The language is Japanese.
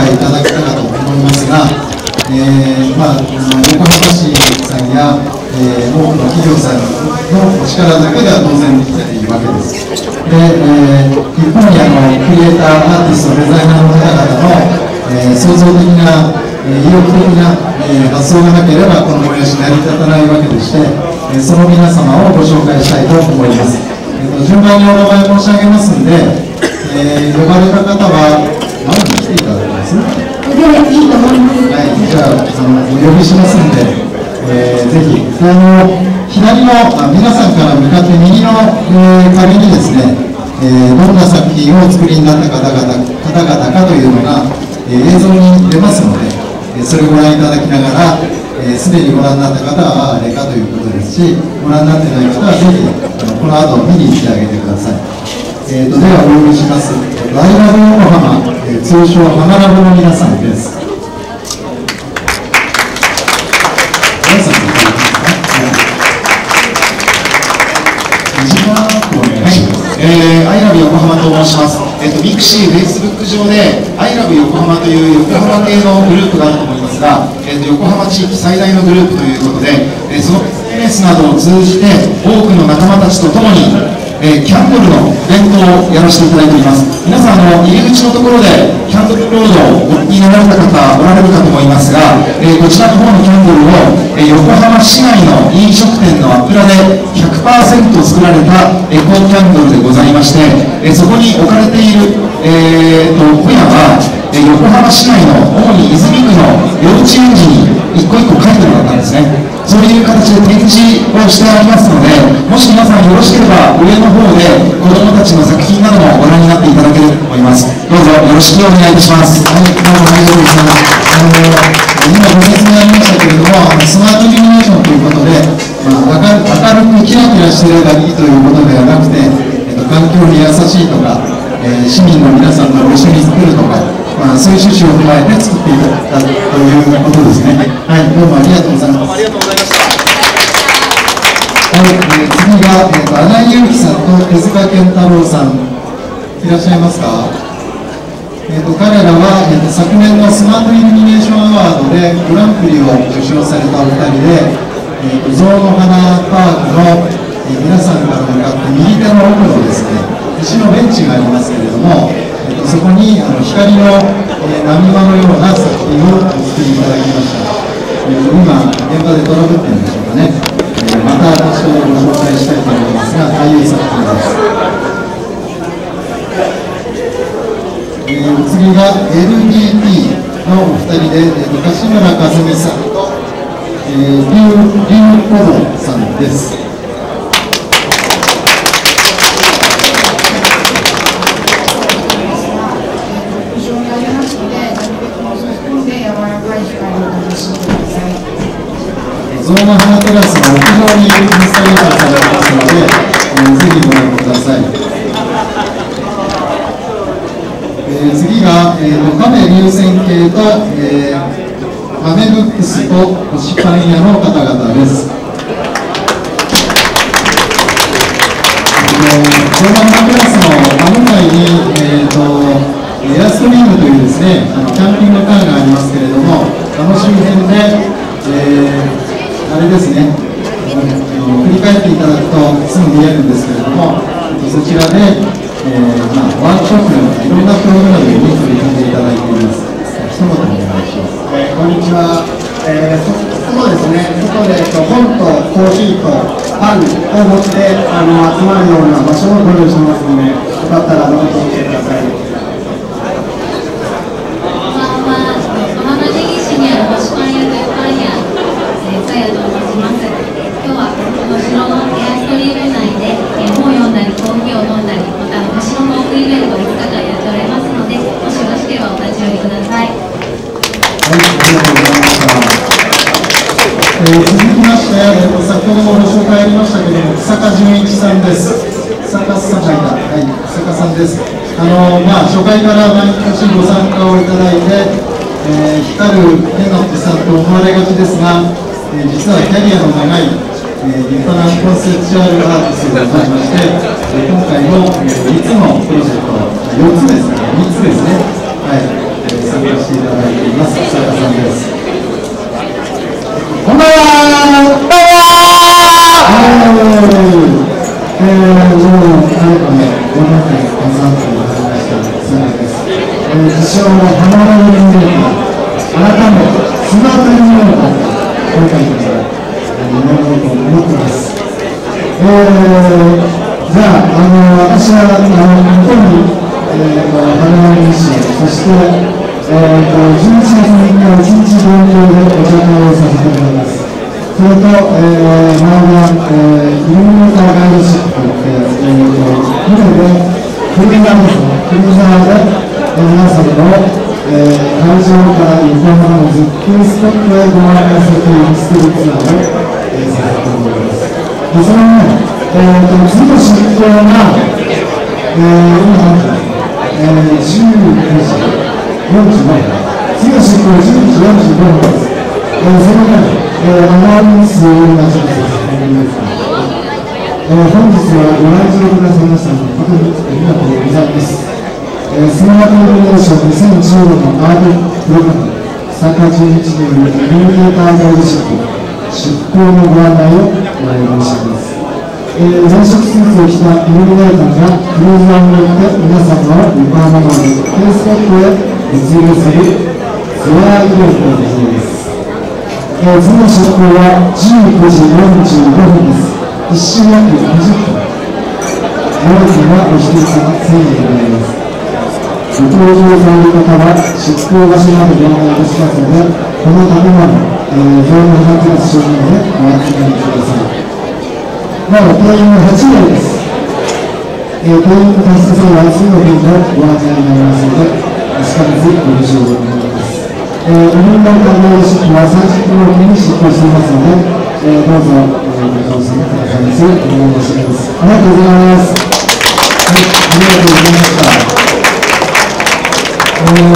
解いただけたかと思いますが、えーまあ、横浜市さんや、えー、多くの企業さんのお力だけでは当然できていわけです。で、えー、一方にあのクリエイター、アーティスト、デザイナーの方々の、えー、創造的な、えー、意欲的な、えー、発想がなければこの催し成り立たないわけでして、えー、その皆様をご紹介したいと思います。えーと、順番にお名前申し上げますんで、えー、呼ばれた方は何に来ていただけますでいいと思います。はい、じゃあ、あのお呼びしますんで、えー、ぜひ、あの左のあ皆さんから向かって右の、えー、壁にですね、えー、どんな作品をお作りになった方々方々かというのが、えー、映像に出ますので、えー、それをご覧いただきながら、す、えー、にご覧になった方はあれかということですし、ご覧になってない方はぜひこの後見に行ってあげてください。えーと、ではお呼びします。アイラブ横浜、えー、通称ハマラブの皆さんです。えー、アイラブ横浜と申します。えっ、ー、と、 mixi、Facebook 上で、アイラブ横浜という横浜系のグループがあると思いますが、えっ、ー、と、横浜地域最大のグループということで、えー、その SNS などを通じて、多くの仲間たちと共に、えー、キャンドルのイベントをやらせていただいております。皆さんあの入り口のところでキャンドルロードをになられた方おられるかと思いますが、えー、こちらの方のキャンドルを、えー、横浜市内の飲食店の油で100%作られたエコーキャンドルでございまして、えそこに置かれている、えーと、と小屋は、え横浜市内の主に泉区の幼稚園児に一個一個書いてもらったんですね。そういう形で展示をしてありますのでもし皆さんよろしければ上の方で子どもたちの作品などもご覧になっていただけると思います。どうぞよろしくお願いいたします。はいどうもありがとうございます。あの今ご説明ありましたけれどもスマートイルミネーションということで、まあ、明るくキラキラしてればいいということではなくて、えっと、環境に優しいとか、えー、市民の皆さんと一緒に作るとかまあ、そういう趣旨を踏まえて作っていただいたということですね。はい、どうもありがとうございます。ありがとうございました。はい、えー、次が、えーと、穴井祐樹さんと手塚健太郎さん、いらっしゃいますか？えーと、彼らは、えーと、昨年のスマートイルミネーションアワードでグランプリを受賞されたお二人で、えーと、象の花パークの、えー、皆さんから向かって右手の奥のですね、石のベンチがありますけれども、光の、えー、波間のような作品をお作りいただきました、えー、今現場でトラブってるんでしょうかね、えー、また私をご紹介したいと思いますがああいう作品です。えー、次が LDT のお二人で、えー、柏村和美さんと、えー、リュウ・リュウ・コさんです。ゾーマ花テラスの屋上にインスタレーションされますので、えー、ぜひご覧ください。えー、次が、えーと、亀流線系と、えー、亀ブックスと星パン屋の方々です。ゾーマ花テラスの真向かいに、えーとエアストリームというですねあのキャンピングカーがありますけれども、その周辺で、えーあれですね、振り返っていただくとすぐ見えるんですけれども、そちらで、えーまあ、ワークショップのいろんなプログラムに取り組んでいただいています。一言お願いします。えー、こんにちは。えー、そうですね、外でえっと本とコーヒーとパンを持ってあの集まるような場所をご用意しますので、よかったらどうぞ来てください。えー、続きまして、えー、先ほどもご紹介ありましたけども、坂淳一さんです。坂さんがいた、はい、坂さんです。あのまあ、初回から毎年ご参加をいただいて、えー、光る天の手さんと思われがちですが、えー、実はキャリアの長い、えー、立派なコンセプチュアルアーティストでございまして、え、今回も、えー、3つのプロジェクト、4つですね、3つですね、はい、参加していただいています。草加さんです。こんばんはこんばんはえー、もう、あれかね、ごめんなさい、パサッと始めました、佐賀です。え、自称の、花丸メーカー、改め、スマートメーカー、今回から、えー、やろうと思ってます。えー、じゃあ、あの、私は、あの、日本に、えー、花丸西、そして、えー、と11月3日、1日東京でお茶会をさせていただきます。それと、えー、マーガ、えー、イルミネーターガイドシップ、えー、えー、船で、クルーザーですね、クルーザーで、えー、皆さんの、えー、会場から横浜の絶景スポットへご案内するというミステリーツアーを、えー、させていただきます。で、そのね、えー、と次の出航が、えー、今えー、19時45分。次の出航は19時45分です。えー、そのね、えー、アナウンスをお願いします。えー、本日はご来場くださいましたので、誠にありがとうございます。えー、スマートイルミネーション2015のアートプログラム、サッカー11によるイルミネーターガイドシップ、出航のご案内をお願いします。えー、全色スーツを着たイルミネーターがクルーザーによって皆様を横浜の絶景スポットへ物流するツアーイベントです。えー、次の出航は19時45分です。一周約20分。料金はお一人様1000円になります。ご搭乗される方は出航場所までご案内いたしますので、この建物、えー、業務発熱証明でお集まりください。なお、定員は8名です。えー、定員の達成は次の便でご案内になりますので、しかずご了承をお願いします。えー、イルミネーターガイドシップは30分おきに出航していますので、え、どうぞ、えー、ご乗船くださいませ。お願いします。ありがとうございます。はい、ありがとうございました。